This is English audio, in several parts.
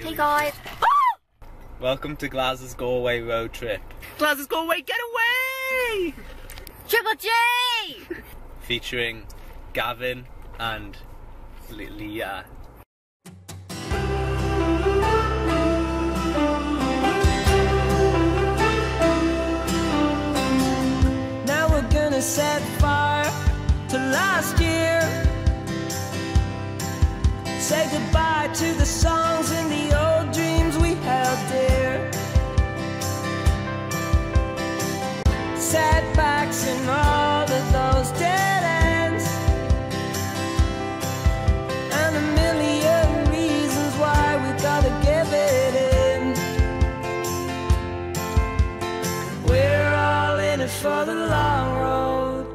Hey guys. Welcome to Glaz's Galway road trip. Glaz's Galway, get away! Triple G! Featuring Gavin and L- Leah. Now we're gonna set fire to last year. Say goodbye to the songs for the long road.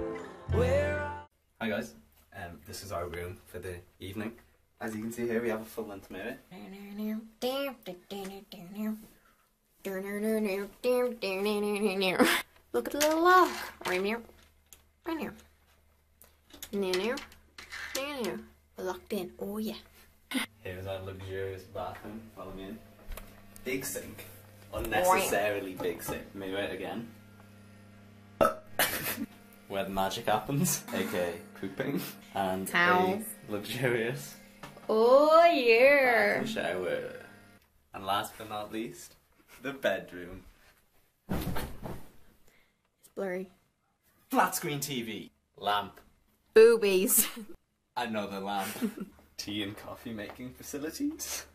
We're Hi guys, um, this is our room for the evening. As you can see here, we have a full length mirror. Look at the little lock. Right here. Right here. Near near. Near near. Locked in. Oh yeah. Here's our luxurious bathroom. Follow me in. Big sink. Unnecessarily big sink. Mirror it again. Where the magic happens, aka pooping, and Towels. a luxurious Oh yeah. bathroom shower. And last but not least, the bedroom. It's blurry. Flat screen TV. Lamp. Boobies. Another lamp. Tea and coffee making facilities.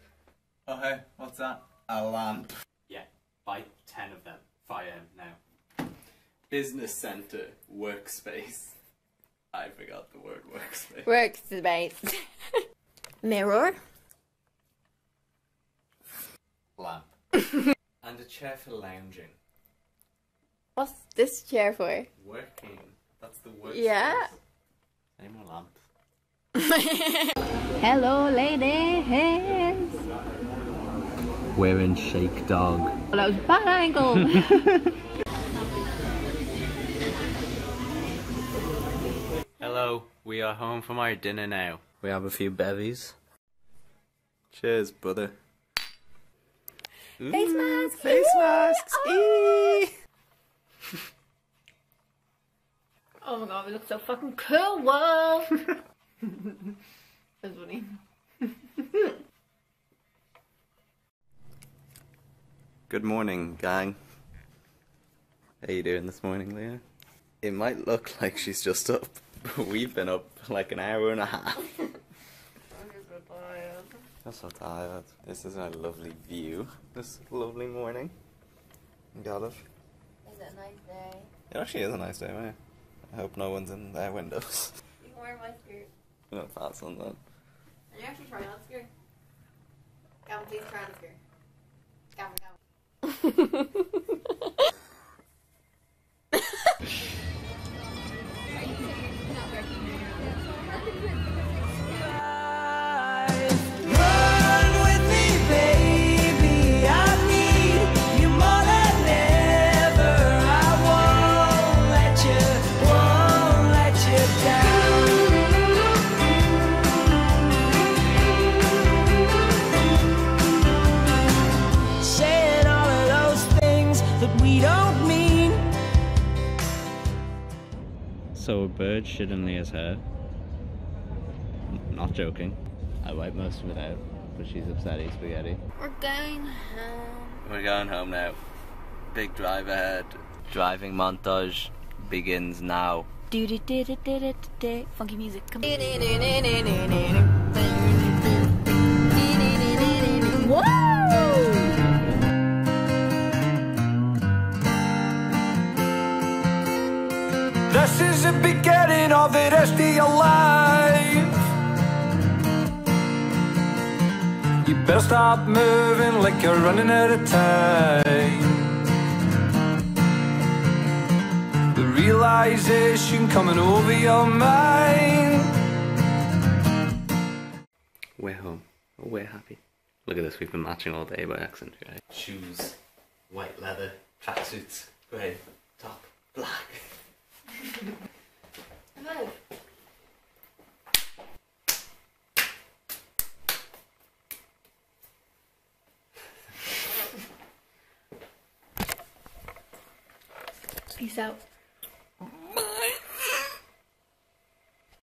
Oh hey, what's that? A lamp. Yeah, buy ten of them. Fire now. Business center, workspace. I forgot the word workspace. Workspace. Mirror. Lamp. and a chair for lounging. What's this chair for? Working. That's the workspace. Yeah. Any more lamps? Hello, ladies. We're in Shake Dog. Well, that was a bad angle. We are home from our dinner now. We have a few bevies. Cheers, brother. Face mask. Face masks. Eee. Oh my god, we look so fucking cool. Whoa. That's funny. Good morning, gang. How you doing this morning, Leah? It might look like she's just up, but we've been up like an hour and a half. I'm so tired. This is a lovely view. This lovely morning. Got it. Is it a nice day? It actually is a nice day, man. I hope no one's in their windows. You can wear my skirt. I'm gonna pass on that. Can you actually try on the skirt? Gavin, please try on the skirt. Gavin, Gavin. So a bird shit in Leah's hair. N- Not joking. I wipe most of it out, but she's upset eating spaghetti. We're going home. We're going home now. Big drive ahead. Driving montage begins now. Do do do do do do do. Funky music. Come. Whoa! This is the beginning of the rest of your life. You better stop moving like you're running out of time. The realization coming over your mind. We're home. We're happy. Look at this, we've been matching all day by accident, right? Shoes, white leather, tracksuits, grey, top, Peace out.